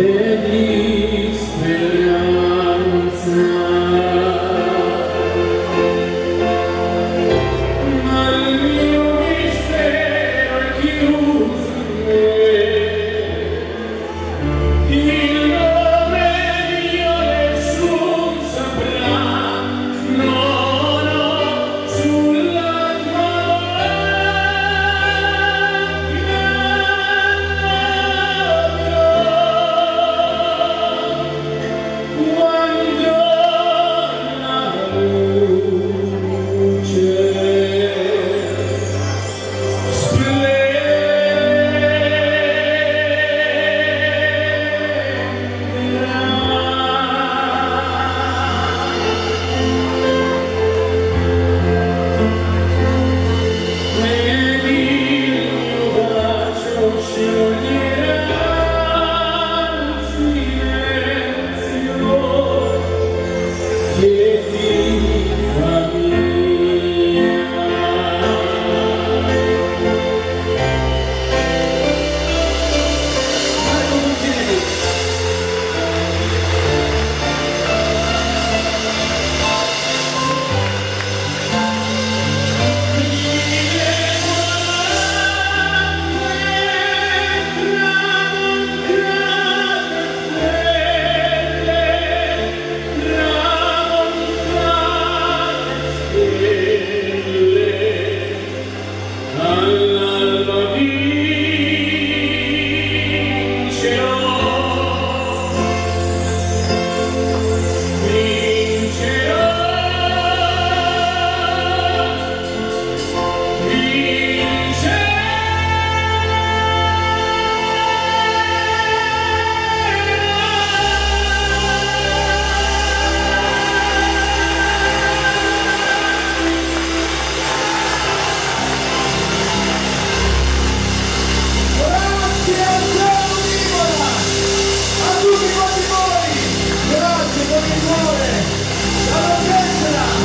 e 对了。